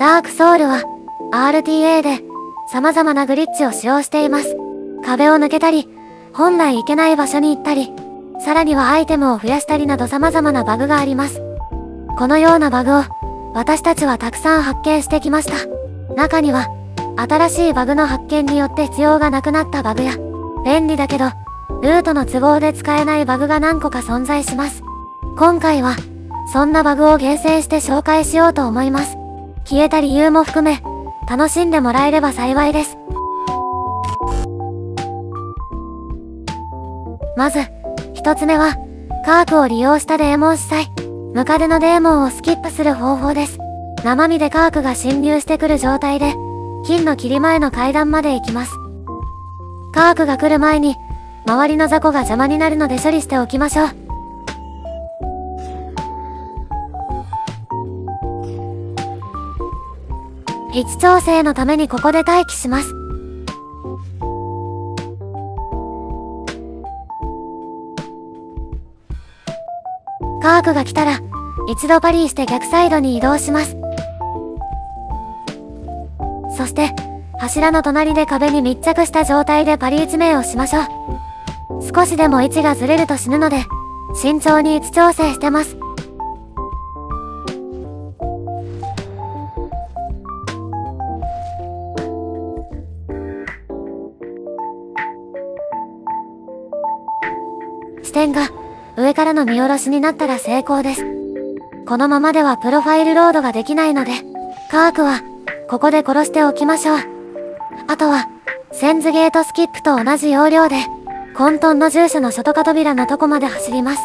ダークソウルは RTA で様々なグリッチを使用しています。壁を抜けたり、本来行けない場所に行ったり、さらにはアイテムを増やしたりなど様々なバグがあります。このようなバグを私たちはたくさん発見してきました。中には新しいバグの発見によって必要がなくなったバグや便利だけどルートの都合で使えないバグが何個か存在します。今回はそんなバグを厳選して紹介しようと思います。消えた理由も含め楽しんでもらえれば幸いです。まず、一つ目は、カークを利用したデーモン司祭。ムカデのデーモンをスキップする方法です。生身でカークが侵入してくる状態で、金の切り前の階段まで行きます。カークが来る前に、周りの雑魚が邪魔になるので処理しておきましょう。位置調整のためにここで待機します。カークが来たら、一度パリーして逆サイドに移動します。そして、柱の隣で壁に密着した状態でパリ打ち面をしましょう。少しでも位置がずれると死ぬので、慎重に位置調整してます。視点が上からの見下ろしになったら成功です。このままではプロファイルロードができないので、カークは、ここで殺しておきましょう。あとは、センズゲートスキップと同じ要領で、混沌の住所の外か扉のとこまで走ります。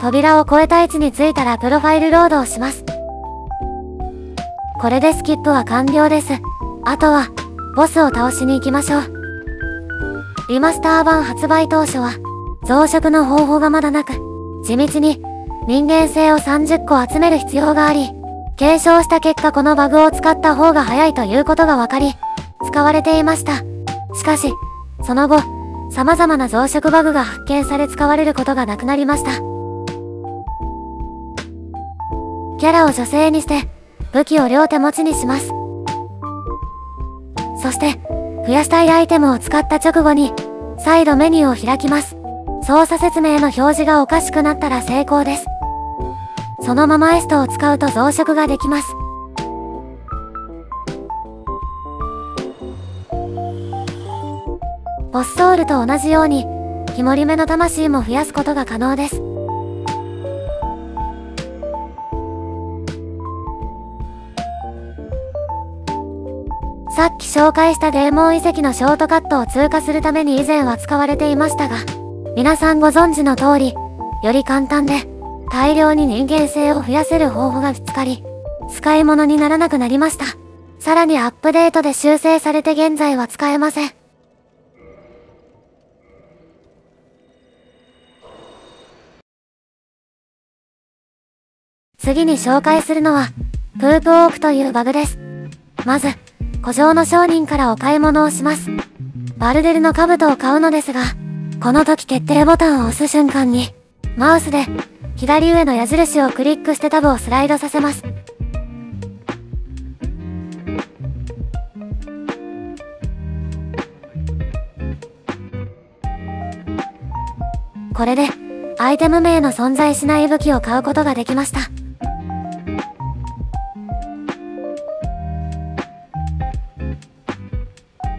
扉を越えた位置に着いたらプロファイルロードをします。これでスキップは完了です。あとは、ボスを倒しに行きましょう。リマスター版発売当初は、増殖の方法がまだなく、地道に人間性を30個集める必要があり、検証した結果このバグを使った方が早いということが分かり、使われていました。しかし、その後、様々な増殖バグが発見され使われることがなくなりました。キャラを女性にして、武器を両手持ちにします。そして、増やしたいアイテムを使った直後に、再度メニューを開きます。操作説明の表示がおかしくなったら成功です。そのままエストを使うと増殖ができます。ボスソウルと同じように、木彫り目の魂も増やすことが可能です。さっき紹介したデーモン遺跡のショートカットを通過するために以前は使われていましたが、皆さんご存知の通り、より簡単で、大量に人間性を増やせる方法が見つかり、使い物にならなくなりました。さらにアップデートで修正されて現在は使えません。次に紹介するのは、プープオークというバグです。まず、古城の商人からお買い物をします。バルデルの兜を買うのですが、この時決定ボタンを押す瞬間に、マウスで左上の矢印をクリックしてタブをスライドさせます。これで、アイテム名の存在しない武器を買うことができました。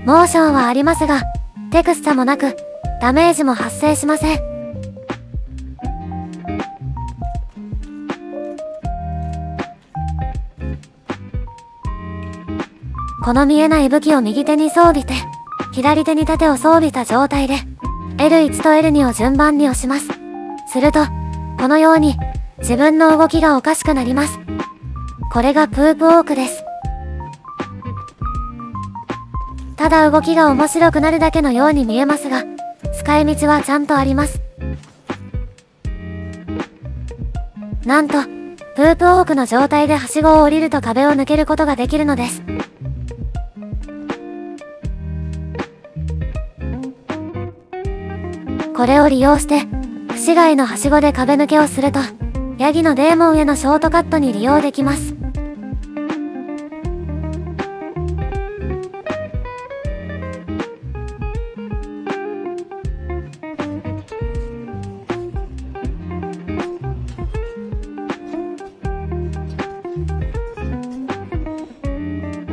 モーションはありますが、テクスチャもなく、ダメージも発生しません。この見えない武器を右手に装備て、左手に盾を装備た状態で、L1 と L2 を順番に押します。すると、このように、自分の動きがおかしくなります。これがプープウォークです。ただ動きが面白くなるだけのように見えますが、使い道はちゃんとあります。なんと、プープオークの状態ではしごを降りると壁を抜けることができるのです。これを利用して、市街のはしごで壁抜けをすると、ヤギのデーモンへのショートカットに利用できます。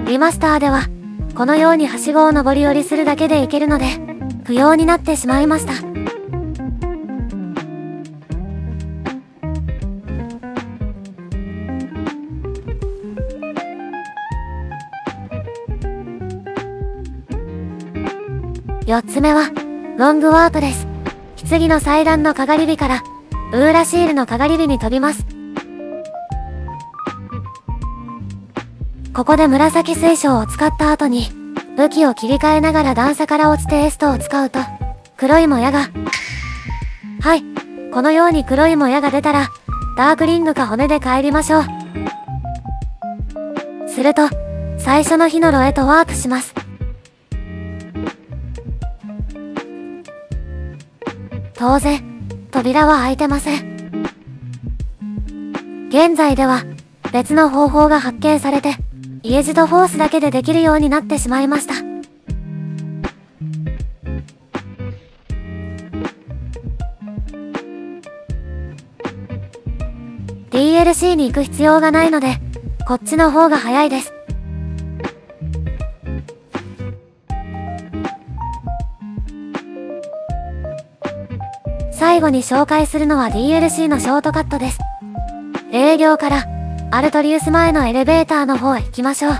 リマスターでは、このようにはしごを登り降りするだけでいけるので、不要になってしまいました。4つ目は、ロングワープです。棺の祭壇のかがり火から、ウーラシールのかがり火に飛びます。ここで紫水晶を使った後に、武器を切り替えながら段差から落ちてエストを使うと、黒いもやが、はい、このように黒いもやが出たら、ダークリングか骨で帰りましょう。すると、最初の火の炉へとワープします。当然、扉は開いてません。現在では、別の方法が発見されて、家路とフォースだけでできるようになってしまいました。DLC に行く必要がないので、こっちの方が早いです。最後に紹介するのは DLC のショートカットです。営業から、アルトリウス前のエレベーターの方へ行きましょう。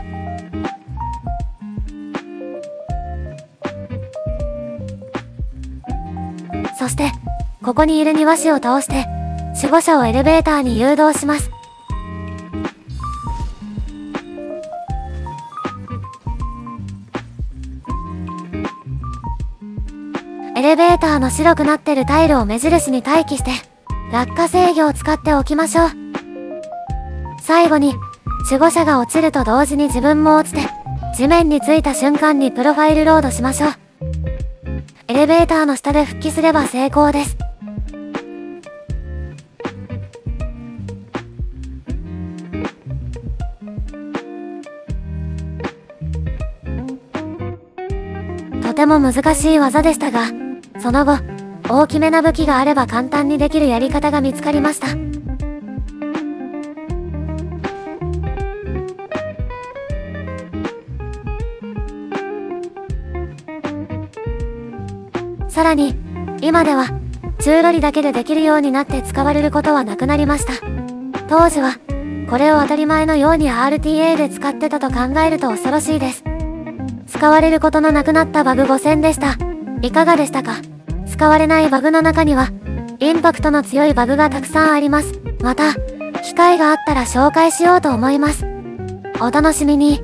そして、ここにいる庭師を倒して、守護者をエレベーターに誘導します。エレベーターの白くなってるタイルを目印に待機して、落下制御を使っておきましょう。最後に、守護者が落ちると同時に自分も落ちて、地面についた瞬間にプロファイルロードしましょう。エレベーターの下で復帰すれば成功です。とても難しい技でしたが、その後、大きめな武器があれば簡単にできるやり方が見つかりました。さらに、今では、中ロリだけでできるようになって使われることはなくなりました。当時は、これを当たり前のように RTA で使ってたと考えると恐ろしいです。使われることのなくなったバグ5000でした。いかがでしたか？使われないバグの中には、インパクトの強いバグがたくさんあります。また、機会があったら紹介しようと思います。お楽しみに。